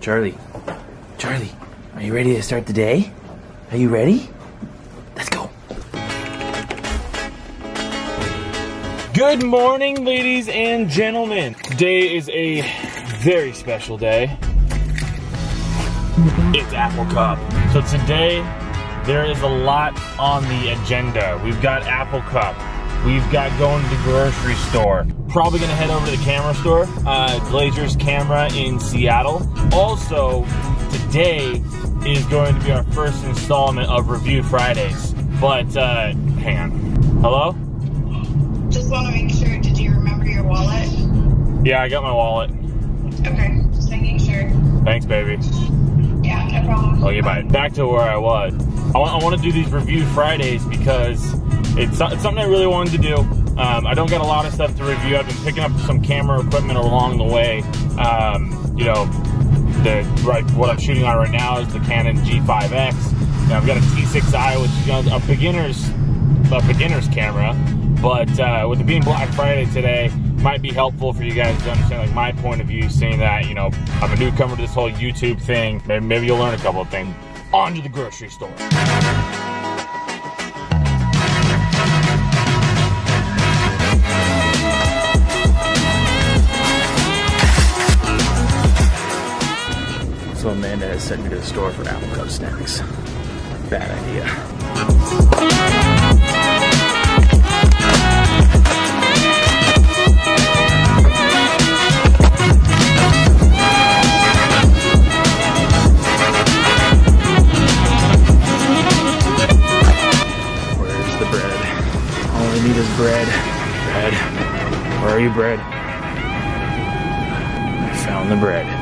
Charlie, Charlie, are you ready to start the day? Are you ready? Let's go. Good morning, ladies and gentlemen. Today is a very special day. It's Apple Cup. So today, there is a lot on the agenda. We've got Apple Cup. We've got going to the grocery store. Probably gonna head over to the camera store, uh, Glazer's Camera in Seattle. Also, today is going to be our first installment of Review Fridays. But, uh, hang on. Hello? Just want to make sure, did you remember your wallet? Yeah, I got my wallet. Okay, just making sure. Thanks, baby. Yeah, no problem. Okay, bye. Back to where I was. I I want to do these review Fridays because it's, it's something I really wanted to do. Um, I don't get a lot of stuff to review. I've been picking up some camera equipment along the way. Um, you know, the right what I'm shooting on right now is the Canon G5X. Now I've got a T6i, which is you know, a beginner's a beginner's camera, but uh, with it being Black Friday today, might be helpful for you guys to understand like my point of view, seeing that you know I'm a newcomer to this whole YouTube thing. Maybe, maybe you'll learn a couple of things. On to the grocery store. Sent me to the store for Apple Cup snacks. Bad idea. Where's the bread? All we need is bread. Bread. Where are you, bread? I found the bread.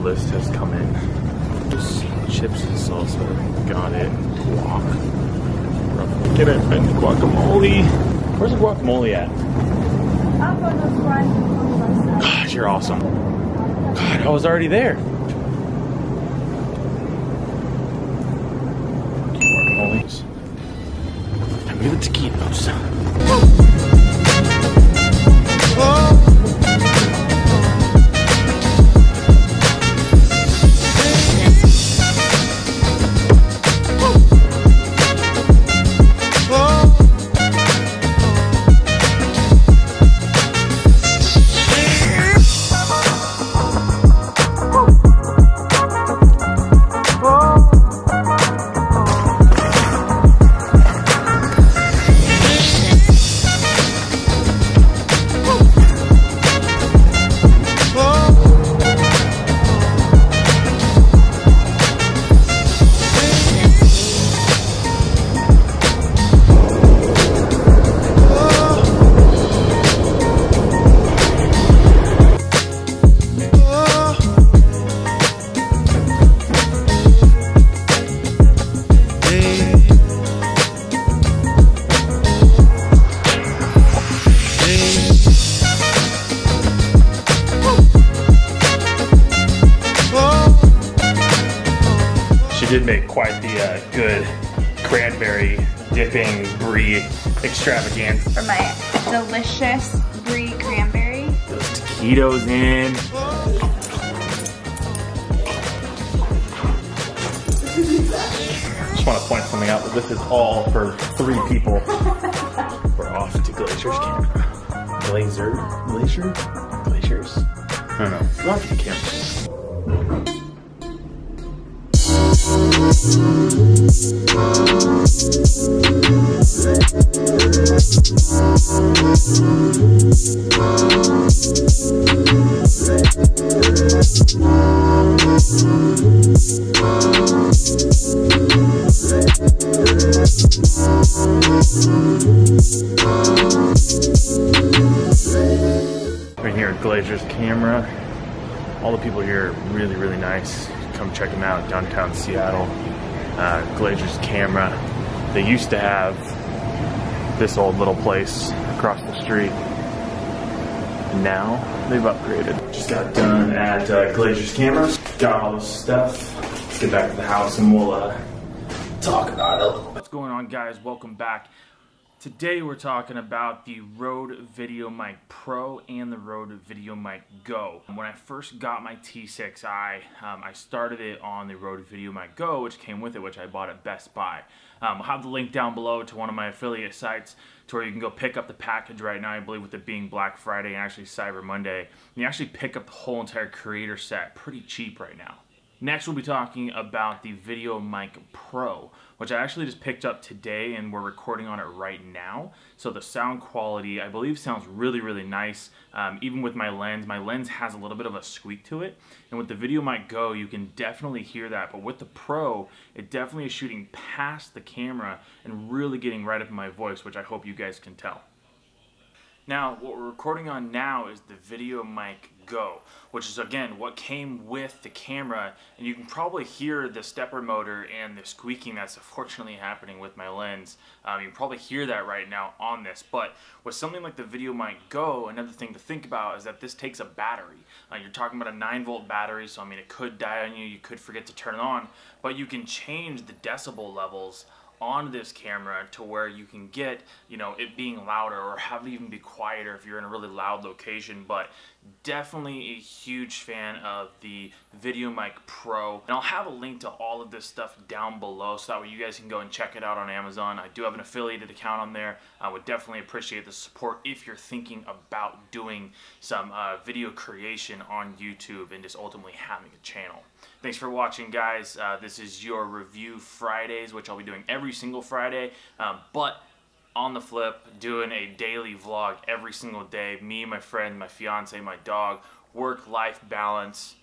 List has come in. Just chips and salsa. Got it. Guac. Get it. And guacamole. Where's the guacamole at? Gosh, you're awesome. God, I was already there. Guacamoles. To get the taquitos. Did make quite the uh, good cranberry dipping brie extravaganza. For my delicious brie cranberry. Those taquitos in. Just want to point something out that this is all for three people. We're off to Glazier's camp. Glazer? Glacier? Glaciers? I don't know. We're off to the camera. We're here at Glazier's Camera. All the people here are really, really nice. Come check them out downtown Seattle. Uh, Glazier's Camera. They used to have this old little place across the street. Now they've upgraded. Just got done at uh, Glazier's Camera. Got all this stuff. Let's get back to the house and we'll uh, talk about it a little bit. What's going on, guys? Welcome back. Today we're talking about the Rode VideoMic Pro and the Rode VideoMic Go. When I first got my T6i, um, I started it on the Rode VideoMic Go, which came with it, which I bought at Best Buy. Um, I'll have the link down below to one of my affiliate sites to where you can go pick up the package right now, I believe with it being Black Friday and actually Cyber Monday. And you actually pick up the whole entire creator set pretty cheap right now. Next, we'll be talking about the VideoMic Pro, which I actually just picked up today and we're recording on it right now. So the sound quality, I believe, sounds really, really nice. Um, even with my lens, my lens has a little bit of a squeak to it. And with the VideoMic Go, you can definitely hear that. But with the Pro, it definitely is shooting past the camera and really getting right up in my voice, which I hope you guys can tell. Now, what we're recording on now is the VideoMic Go, which is again what came with the camera, and you can probably hear the stepper motor and the squeaking that's unfortunately happening with my lens. Um, you can probably hear that right now on this, but with something like the VideoMic Go, another thing to think about is that this takes a battery. Uh, you're talking about a 9 volt battery, so I mean it could die on you, you could forget to turn it on, but you can change the decibel levels on this camera to where you can get you know it being louder or have it even be quieter if you're in a really loud location. But definitely a huge fan of the VideoMic Pro. And I'll have a link to all of this stuff down below so that way you guys can go and check it out on Amazon. I do have an affiliated account on there. I would definitely appreciate the support if you're thinking about doing some uh, video creation on YouTube and just ultimately having a channel thanks for watching guys uh, this is your review Fridays which I'll be doing every single Friday, um, but on the flip, doing a daily vlog every single day. Me, my friend, my fiance, my dog, work-life balance.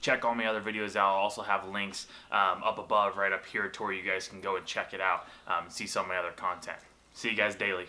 Check all my other videos out. I'll also have links um, up above, right up here, to where you guys can go and check it out um, see some of my other content. See you guys daily.